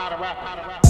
not of rap.